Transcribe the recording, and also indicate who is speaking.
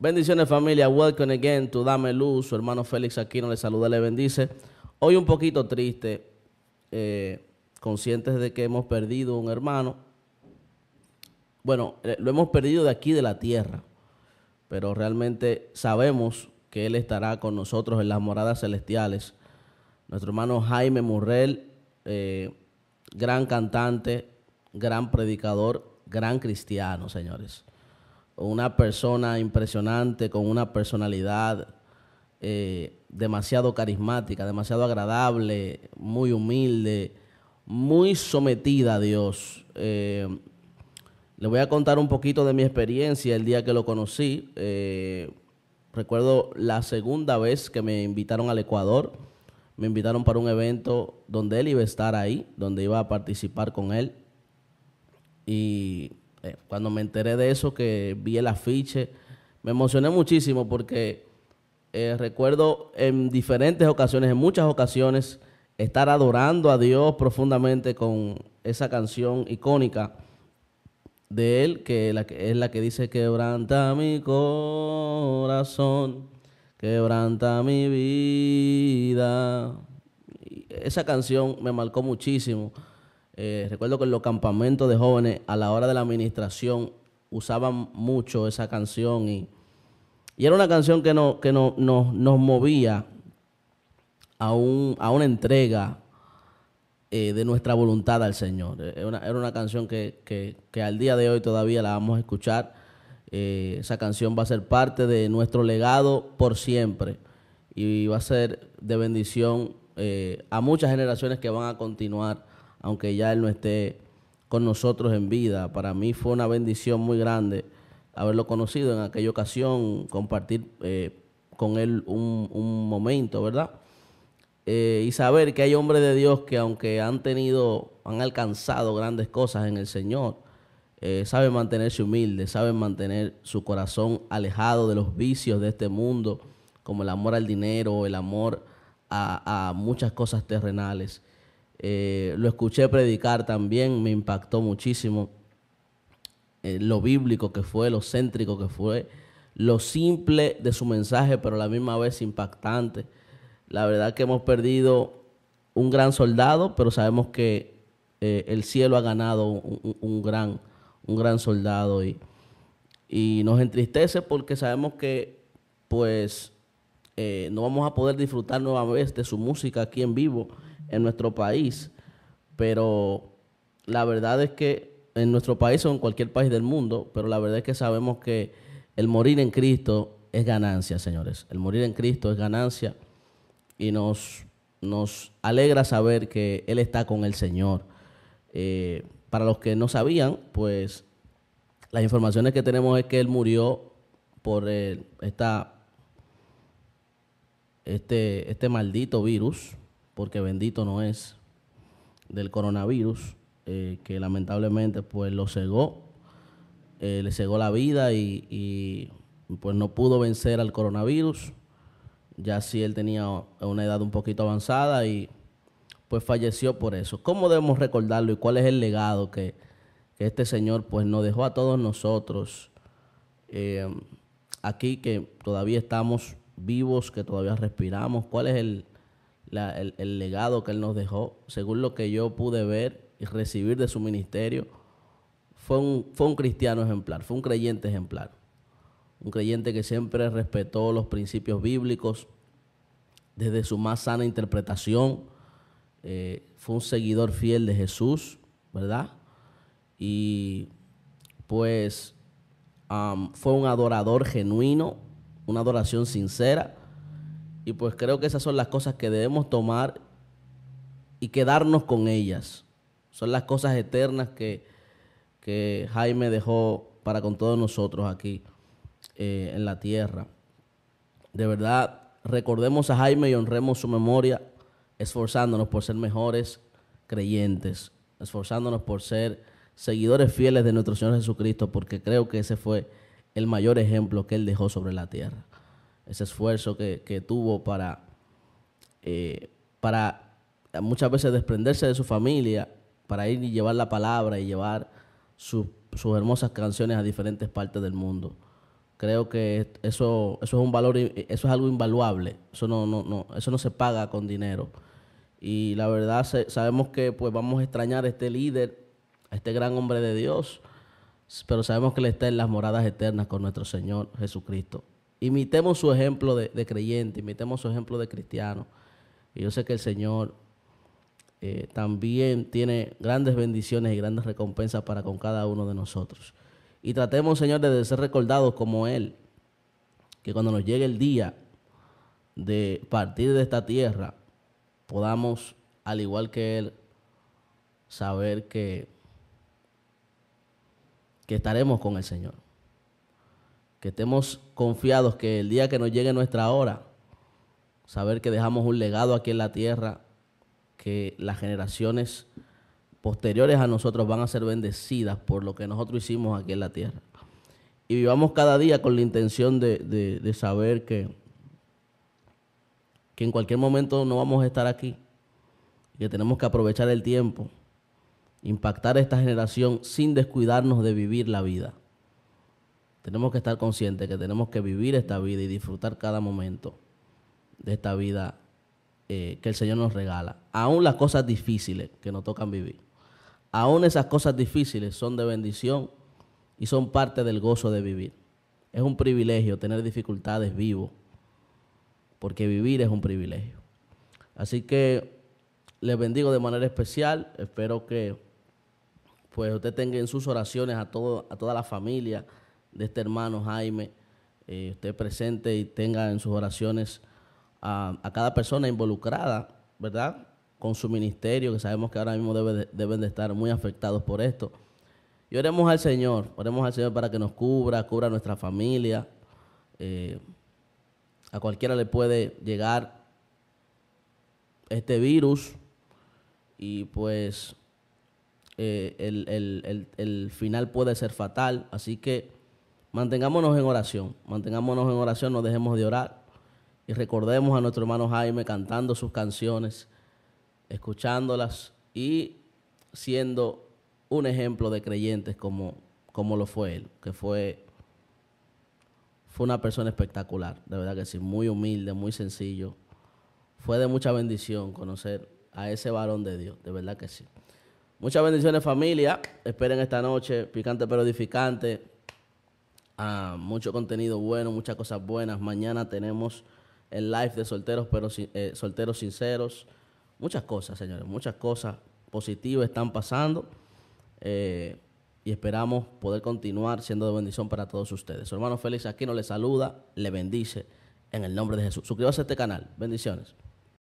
Speaker 1: Bendiciones familia, welcome again to Dame Luz. Su hermano Félix Aquino le saluda, le bendice. Hoy un poquito triste, eh, conscientes de que hemos perdido un hermano. Bueno, eh, lo hemos perdido de aquí de la tierra, pero realmente sabemos que Él estará con nosotros en las moradas celestiales. Nuestro hermano Jaime Murrell, eh, gran cantante, gran predicador, gran cristiano, señores una persona impresionante, con una personalidad eh, demasiado carismática, demasiado agradable, muy humilde, muy sometida a Dios. Eh, le voy a contar un poquito de mi experiencia el día que lo conocí. Eh, recuerdo la segunda vez que me invitaron al Ecuador. Me invitaron para un evento donde él iba a estar ahí, donde iba a participar con él. Y eh, cuando me enteré de eso, que vi el afiche, me emocioné muchísimo porque eh, recuerdo en diferentes ocasiones, en muchas ocasiones, estar adorando a Dios profundamente con esa canción icónica de él, que, es la que dice, quebranta mi corazón, quebranta mi vida. esa canción me marcó muchísimo eh, recuerdo que en los campamentos de jóvenes, a la hora de la administración, usaban mucho esa canción y, era una canción que, no, que no, nos movía a, un, a una entrega eh, de nuestra voluntad al Señor. Era una, era una canción que, al día de hoy todavía la vamos a escuchar. Eh, esa canción va a ser parte de nuestro legado por siempre y va a ser de bendición a muchas generaciones que van a continuar aunque ya él no esté con nosotros en vida. Para mí fue una bendición muy grande haberlo conocido en aquella ocasión, compartir eh, con él un, momento, ¿verdad? Eh, y saber que hay hombres de Dios que aunque han tenido, han alcanzado grandes cosas en el Señor, eh, saben mantenerse humildes, saben mantener su corazón alejado de los vicios de este mundo, como el amor al dinero, el amor a muchas cosas terrenales. Eh, lo escuché predicar también, me impactó muchísimo eh, lo bíblico que fue, lo céntrico que fue, lo simple de su mensaje, pero a la misma vez impactante. La verdad que hemos perdido un gran soldado, pero sabemos que eh, el cielo ha ganado un, gran, un gran soldado y, y, nos entristece porque sabemos que pues no vamos a poder disfrutar nuevamente de su música aquí en vivo en nuestro país, pero la verdad es que en nuestro país o en cualquier país del mundo, pero la verdad es que sabemos que el morir en Cristo es ganancia, señores. El morir en Cristo es ganancia y nos, nos alegra saber que Él está con el Señor. Eh, para los que no sabían, pues las informaciones que tenemos es que Él murió por esta, este, este maldito virus porque bendito no es, del coronavirus, eh, que lamentablemente pues lo cegó, eh, le cegó la vida y, pues no pudo vencer al coronavirus, ya si él tenía una edad un poquito avanzada y pues falleció por eso. ¿Cómo debemos recordarlo y cuál es el legado que, este Señor pues nos dejó a todos nosotros eh, aquí que todavía estamos vivos, que todavía respiramos? ¿Cuál es el, el, legado que él nos dejó, según lo que yo pude ver y recibir de su ministerio, fue un, fue un cristiano ejemplar, fue un creyente ejemplar. Un creyente que siempre respetó los principios bíblicos desde su más sana interpretación. Eh, fue un seguidor fiel de Jesús, ¿verdad? Y pues fue un adorador genuino, una adoración sincera y pues creo que esas son las cosas que debemos tomar y quedarnos con ellas. Son las cosas eternas que, Jaime dejó para con todos nosotros aquí eh, en la tierra. De verdad, recordemos a Jaime y honremos su memoria, esforzándonos por ser mejores creyentes, esforzándonos por ser seguidores fieles de nuestro Señor Jesucristo, porque creo que ese fue el mayor ejemplo que Él dejó sobre la tierra ese esfuerzo que, tuvo para, eh, para muchas veces desprenderse de su familia, para ir y llevar la palabra y llevar sus hermosas canciones a diferentes partes del mundo. Creo que eso, eso es un valor, eso es algo invaluable. Eso no, no, no, eso no se paga con dinero. Y la verdad sabemos que pues vamos a extrañar a este líder, a este gran hombre de Dios, pero sabemos que él está en las moradas eternas con nuestro Señor Jesucristo. Imitemos su ejemplo de, creyente, imitemos su ejemplo de cristiano. Y yo sé que el Señor eh, también tiene grandes bendiciones y grandes recompensas para con cada uno de nosotros. Y tratemos, Señor, de ser recordados como Él, que cuando nos llegue el día de partir de esta tierra, podamos, al igual que Él, saber que, que estaremos con el Señor. Que estemos confiados que el día que nos llegue nuestra hora, saber que dejamos un legado aquí en la tierra, que las generaciones posteriores a nosotros van a ser bendecidas por lo que nosotros hicimos aquí en la tierra. Y vivamos cada día con la intención de, saber que, que en cualquier momento no vamos a estar aquí, que tenemos que aprovechar el tiempo, impactar a esta generación sin descuidarnos de vivir la vida. Tenemos que estar conscientes que tenemos que vivir esta vida y disfrutar cada momento de esta vida eh, que el Señor nos regala, aún las cosas difíciles que nos tocan vivir aún esas cosas difíciles son de bendición y son parte del gozo de vivir. Es un privilegio tener dificultades vivo, porque vivir es un privilegio. Así que les bendigo de manera especial. Espero que pues usted tenga en sus oraciones a, todo, a toda la familia de este hermano Jaime, eh, presente y tenga en sus oraciones a, cada persona involucrada, ¿verdad? con su ministerio, que sabemos que ahora mismo deben de estar muy afectados por esto. Y oremos al Señor, oremos al Señor para que nos cubra, cubra a nuestra familia. Eh, a cualquiera le puede llegar este virus y pues eh, el, final puede ser fatal. Así que mantengámonos en oración, mantengámonos en oración, no dejemos de orar y recordemos a nuestro hermano Jaime cantando sus canciones escuchándolas y siendo un ejemplo de creyentes como, como lo fue él, que fue, fue una persona espectacular, de verdad que sí, muy humilde, muy sencillo. Fue de mucha bendición conocer a ese varón de Dios, de verdad que sí. Muchas bendiciones familia, esperen esta noche, picante pero edificante, ah, mucho contenido bueno, muchas cosas buenas. Mañana tenemos el live de solteros pero eh, solteros sinceros. Muchas cosas, señores, muchas cosas positivas están pasando eh, y esperamos poder continuar siendo de bendición para todos ustedes. Su hermano Félix Aquino le saluda, le bendice en el nombre de Jesús. Suscríbase a este canal. Bendiciones.